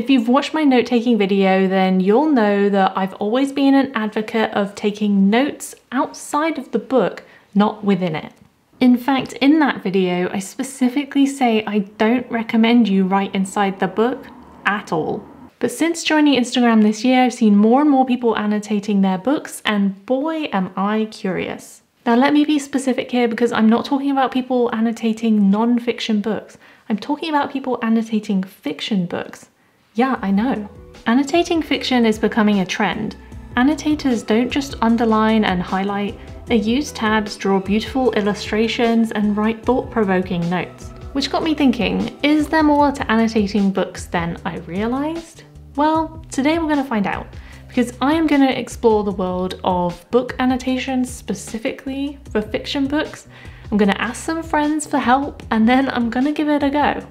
If you've watched my note taking video, then you'll know that I've always been an advocate of taking notes outside of the book, not within it. In fact, in that video, I specifically say I don't recommend you write inside the book at all. But since joining Instagram this year, I've seen more and more people annotating their books, and boy, am I curious. Now, let me be specific here because I'm not talking about people annotating non fiction books. I'm talking about people annotating fiction books. Yeah, I know. Annotating fiction is becoming a trend. Annotators don't just underline and highlight, they use tabs, draw beautiful illustrations, and write thought provoking notes. Which got me thinking is there more to annotating books than I realised? Well, today we're going to find out because I am going to explore the world of book annotations specifically for fiction books. I'm going to ask some friends for help and then I'm going to give it a go.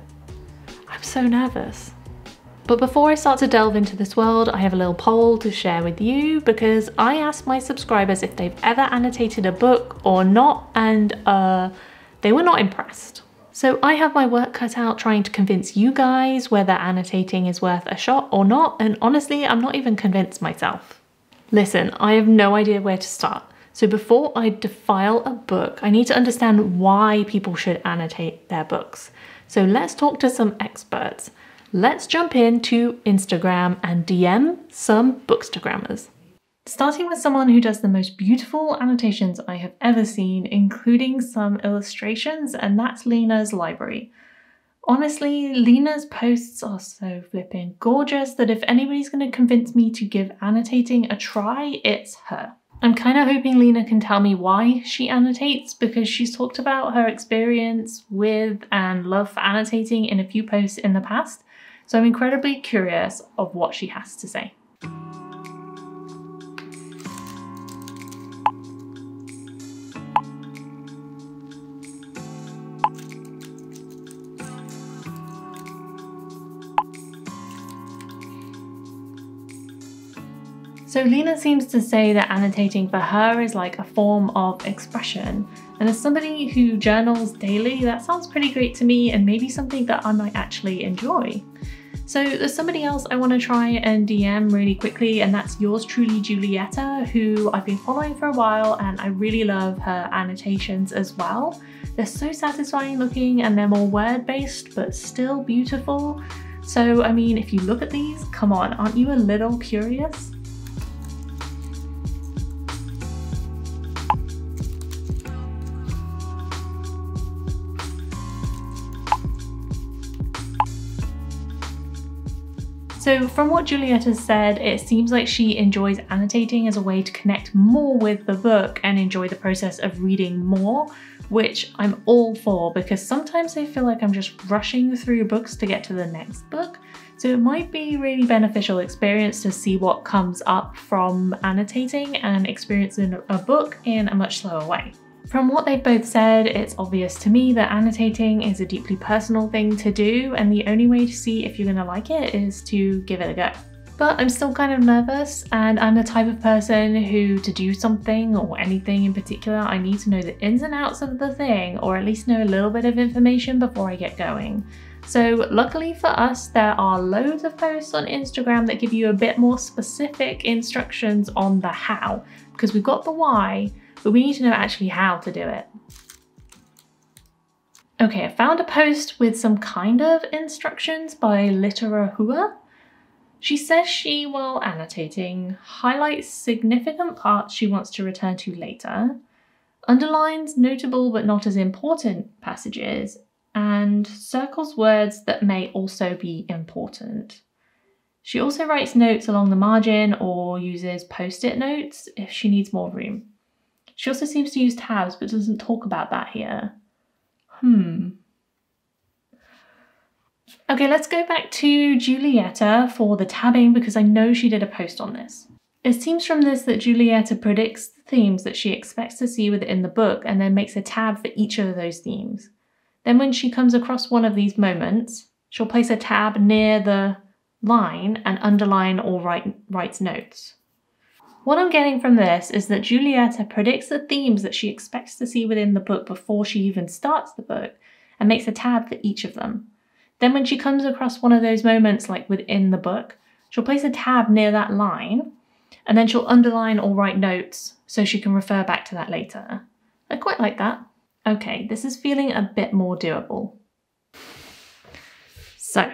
I'm so nervous. But before I start to delve into this world, I have a little poll to share with you because I asked my subscribers if they've ever annotated a book or not, and uh, they were not impressed. So I have my work cut out trying to convince you guys whether annotating is worth a shot or not, and honestly, I'm not even convinced myself. Listen, I have no idea where to start. So before I defile a book, I need to understand why people should annotate their books. So let's talk to some experts. Let's jump into Instagram and DM some bookstagrammers. Starting with someone who does the most beautiful annotations I have ever seen, including some illustrations, and that's Lena's library. Honestly, Lena's posts are so flipping gorgeous that if anybody's going to convince me to give annotating a try, it's her. I'm kind of hoping Lena can tell me why she annotates because she's talked about her experience with and love for annotating in a few posts in the past, so I'm incredibly curious of what she has to say. So Lena seems to say that annotating for her is like a form of expression. And as somebody who journals daily, that sounds pretty great to me and maybe something that I might actually enjoy. So there's somebody else I want to try and DM really quickly, and that's yours truly, Julieta, who I've been following for a while, and I really love her annotations as well. They're so satisfying looking and they're more word based, but still beautiful. So, I mean, if you look at these, come on, aren't you a little curious? So from what Juliet has said, it seems like she enjoys annotating as a way to connect more with the book and enjoy the process of reading more, which I'm all for because sometimes I feel like I'm just rushing through books to get to the next book. So it might be a really beneficial experience to see what comes up from annotating and experiencing a book in a much slower way. From what they've both said, it's obvious to me that annotating is a deeply personal thing to do, and the only way to see if you're gonna like it is to give it a go. But I'm still kind of nervous, and I'm the type of person who, to do something or anything in particular, I need to know the ins and outs of the thing, or at least know a little bit of information before I get going. So luckily for us, there are loads of posts on Instagram that give you a bit more specific instructions on the how, because we've got the why, but we need to know actually how to do it. Okay, I found a post with some kind of instructions by Literahua. She says she, while annotating, highlights significant parts she wants to return to later, underlines notable but not as important passages, and circles words that may also be important. She also writes notes along the margin or uses post it notes if she needs more room. She also seems to use tabs but doesn't talk about that here. Hmm. Okay, let's go back to Julieta for the tabbing because I know she did a post on this. It seems from this that Julieta predicts the themes that she expects to see within the book and then makes a tab for each of those themes. Then when she comes across one of these moments, she'll place a tab near the line and underline or write, writes notes. What I'm getting from this is that Julieta predicts the themes that she expects to see within the book before she even starts the book and makes a tab for each of them. Then when she comes across one of those moments like within the book, she'll place a tab near that line and then she'll underline or write notes so she can refer back to that later. I quite like that. Okay, this is feeling a bit more doable. So,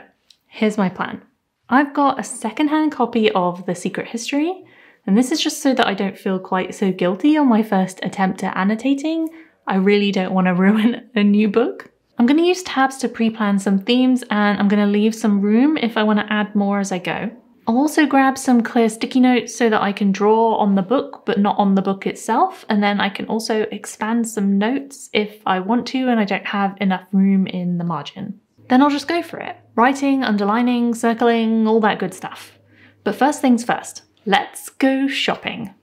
here's my plan. I've got a secondhand copy of The Secret History, and this is just so that I don't feel quite so guilty on my first attempt at annotating. I really don't want to ruin a new book. I'm going to use tabs to pre-plan some themes and I'm going to leave some room if I want to add more as I go. I'll also grab some clear sticky notes so that I can draw on the book but not on the book itself and then I can also expand some notes if I want to and I don't have enough room in the margin. Then I'll just go for it. Writing, underlining, circling, all that good stuff. But first things first, let's go shopping.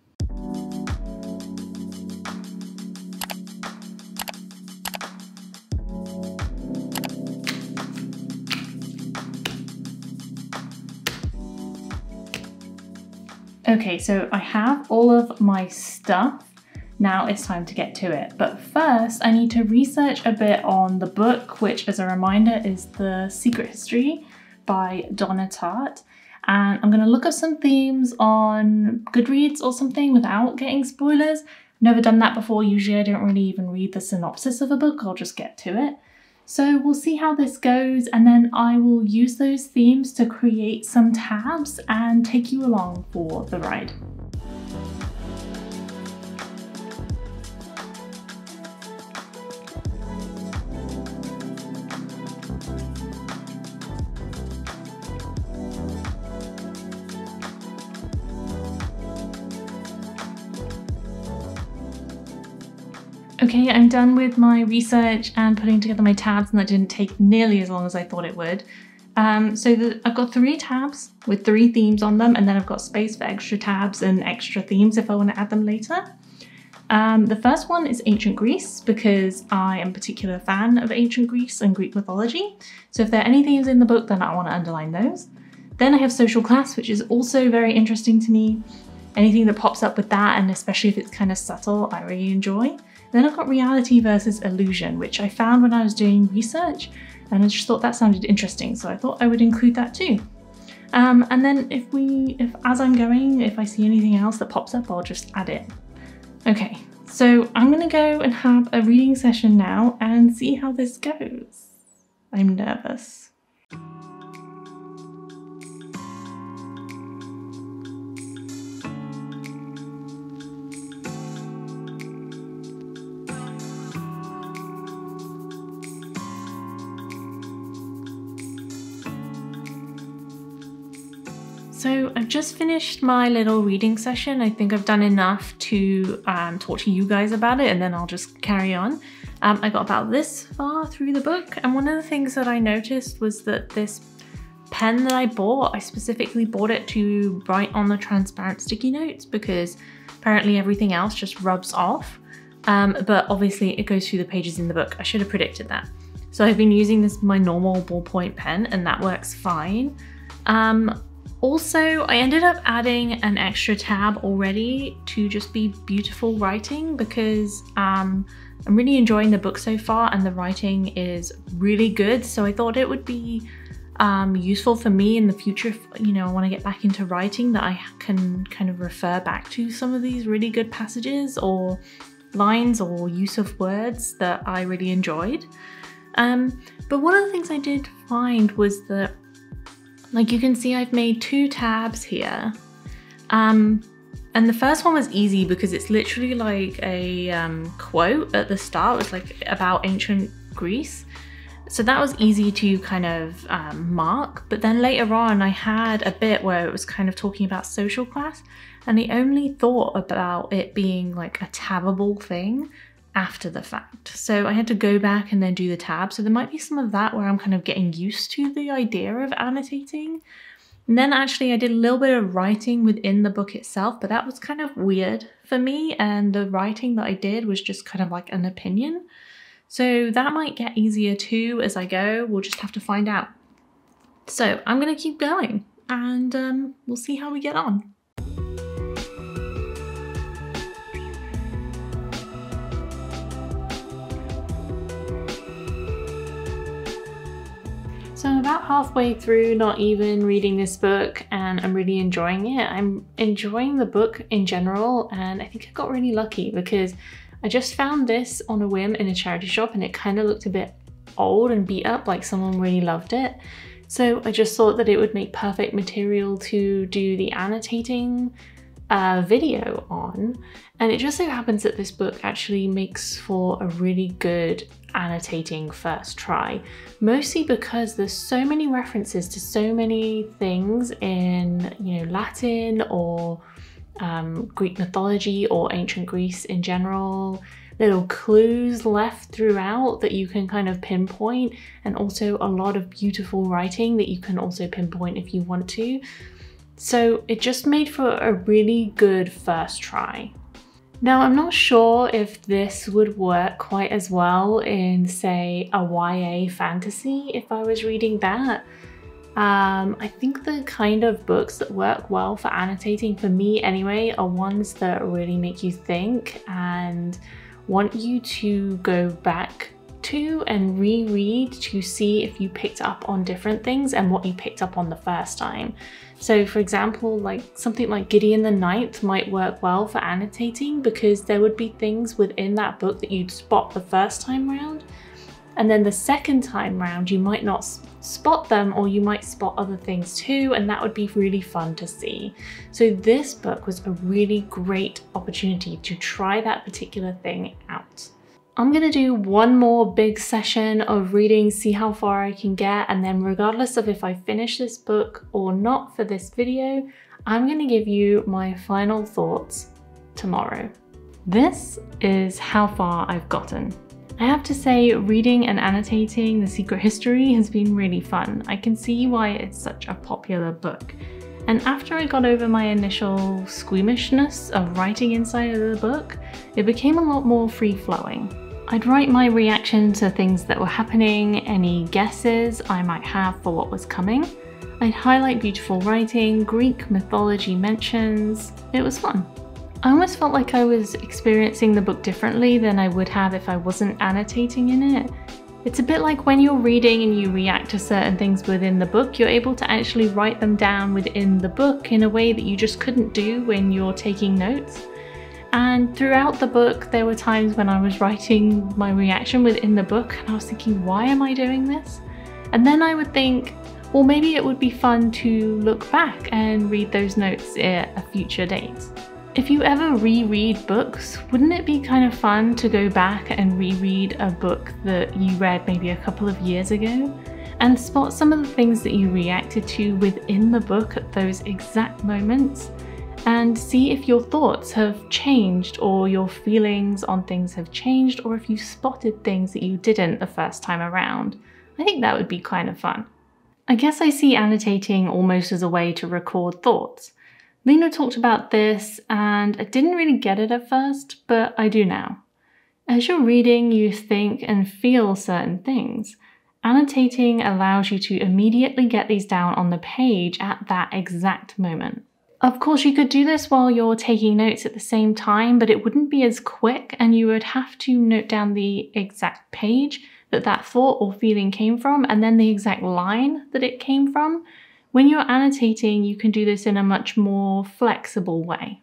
Okay, so I have all of my stuff. Now it's time to get to it. But first, I need to research a bit on the book, which, as a reminder, is The Secret History by Donna Tartt. And I'm going to look up some themes on Goodreads or something without getting spoilers. Never done that before. Usually, I don't really even read the synopsis of a book, I'll just get to it. So we'll see how this goes and then I will use those themes to create some tabs and take you along for the ride. Okay, I'm done with my research and putting together my tabs and that didn't take nearly as long as I thought it would. Um, so the, I've got three tabs with three themes on them and then I've got space for extra tabs and extra themes if I want to add them later. Um, the first one is ancient Greece because I am a particular fan of ancient Greece and Greek mythology. So if there are any themes in the book, then I want to underline those. Then I have social class, which is also very interesting to me. Anything that pops up with that, and especially if it's kind of subtle, I really enjoy. Then I've got reality versus illusion, which I found when I was doing research and I just thought that sounded interesting. So I thought I would include that too. Um, and then if we, if as I'm going, if I see anything else that pops up, I'll just add it. Okay, so I'm gonna go and have a reading session now and see how this goes. I'm nervous. So I've just finished my little reading session. I think I've done enough to um, talk to you guys about it and then I'll just carry on. Um, I got about this far through the book and one of the things that I noticed was that this pen that I bought, I specifically bought it to write on the transparent sticky notes because apparently everything else just rubs off. Um, but obviously it goes through the pages in the book. I should have predicted that. So I've been using this my normal ballpoint pen and that works fine. Um, also, I ended up adding an extra tab already to just be beautiful writing because um, I'm really enjoying the book so far and the writing is really good. So I thought it would be um, useful for me in the future if, you know, I want to get back into writing that I can kind of refer back to some of these really good passages or lines or use of words that I really enjoyed. Um, but one of the things I did find was that like you can see I've made two tabs here. Um, and the first one was easy because it's literally like a um, quote at the start. It was like about ancient Greece. So that was easy to kind of um, mark. But then later on, I had a bit where it was kind of talking about social class. And I only thought about it being like a tabbable thing after the fact. So I had to go back and then do the tab. So there might be some of that where I'm kind of getting used to the idea of annotating. And then actually I did a little bit of writing within the book itself, but that was kind of weird for me. And the writing that I did was just kind of like an opinion. So that might get easier too as I go. We'll just have to find out. So I'm going to keep going and um, we'll see how we get on. About halfway through not even reading this book and I'm really enjoying it. I'm enjoying the book in general and I think I got really lucky because I just found this on a whim in a charity shop and it kind of looked a bit old and beat up like someone really loved it. So I just thought that it would make perfect material to do the annotating uh, video on. And it just so happens that this book actually makes for a really good annotating first try, mostly because there's so many references to so many things in, you know, Latin or um, Greek mythology or ancient Greece in general, little clues left throughout that you can kind of pinpoint, and also a lot of beautiful writing that you can also pinpoint if you want to. So it just made for a really good first try. Now, I'm not sure if this would work quite as well in, say, a YA fantasy if I was reading that. Um, I think the kind of books that work well for annotating, for me anyway, are ones that really make you think and want you to go back to and reread to see if you picked up on different things and what you picked up on the first time. So for example, like something like Gideon the Ninth might work well for annotating because there would be things within that book that you'd spot the first time round. And then the second time round, you might not spot them or you might spot other things too, and that would be really fun to see. So this book was a really great opportunity to try that particular thing out. I'm gonna do one more big session of reading, see how far I can get, and then regardless of if I finish this book or not for this video, I'm gonna give you my final thoughts tomorrow. This is how far I've gotten. I have to say, reading and annotating The Secret History has been really fun. I can see why it's such a popular book. And after I got over my initial squeamishness of writing inside of the book, it became a lot more free flowing. I'd write my reaction to things that were happening, any guesses I might have for what was coming. I'd highlight beautiful writing, Greek mythology mentions. It was fun. I almost felt like I was experiencing the book differently than I would have if I wasn't annotating in it. It's a bit like when you're reading and you react to certain things within the book, you're able to actually write them down within the book in a way that you just couldn't do when you're taking notes. And throughout the book, there were times when I was writing my reaction within the book and I was thinking, why am I doing this? And then I would think, well, maybe it would be fun to look back and read those notes at a future date. If you ever reread books, wouldn't it be kind of fun to go back and reread a book that you read maybe a couple of years ago and spot some of the things that you reacted to within the book at those exact moments and see if your thoughts have changed or your feelings on things have changed or if you spotted things that you didn't the first time around. I think that would be kind of fun. I guess I see annotating almost as a way to record thoughts. Lena talked about this and I didn't really get it at first, but I do now. As you're reading, you think and feel certain things. Annotating allows you to immediately get these down on the page at that exact moment. Of course, you could do this while you're taking notes at the same time, but it wouldn't be as quick and you would have to note down the exact page that that thought or feeling came from and then the exact line that it came from. When you're annotating, you can do this in a much more flexible way.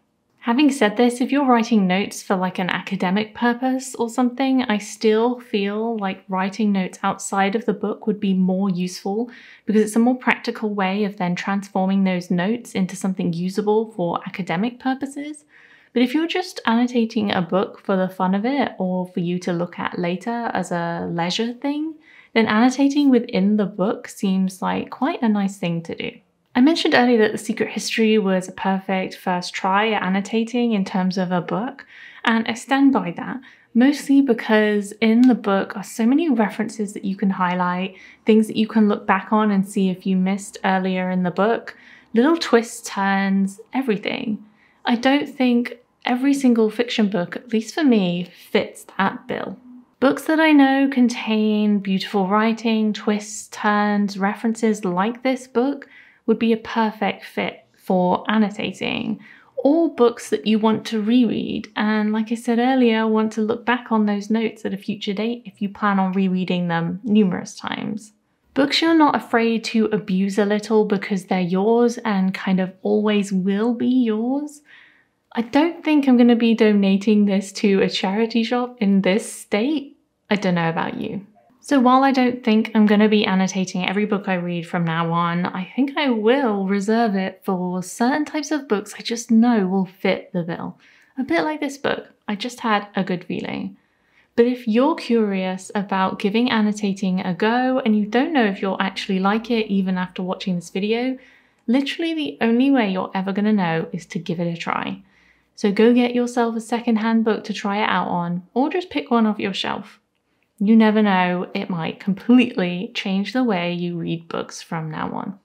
Having said this, if you're writing notes for like an academic purpose or something, I still feel like writing notes outside of the book would be more useful because it's a more practical way of then transforming those notes into something usable for academic purposes. But if you're just annotating a book for the fun of it or for you to look at later as a leisure thing, then annotating within the book seems like quite a nice thing to do. I mentioned earlier that The Secret History was a perfect first try at annotating in terms of a book, and I stand by that, mostly because in the book are so many references that you can highlight, things that you can look back on and see if you missed earlier in the book, little twists, turns, everything. I don't think every single fiction book, at least for me, fits that bill. Books that I know contain beautiful writing, twists, turns, references like this book would be a perfect fit for annotating. Or books that you want to reread, and like I said earlier, want to look back on those notes at a future date if you plan on rereading them numerous times. Books you're not afraid to abuse a little because they're yours and kind of always will be yours. I don't think I'm going to be donating this to a charity shop in this state. I don't know about you. So while I don't think I'm going to be annotating every book I read from now on, I think I will reserve it for certain types of books I just know will fit the bill. A bit like this book, I just had a good feeling. But if you're curious about giving annotating a go and you don't know if you'll actually like it even after watching this video, literally the only way you're ever going to know is to give it a try. So go get yourself a secondhand book to try it out on, or just pick one off your shelf. You never know, it might completely change the way you read books from now on.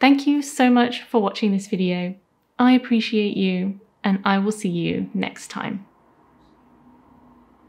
Thank you so much for watching this video. I appreciate you, and I will see you next time.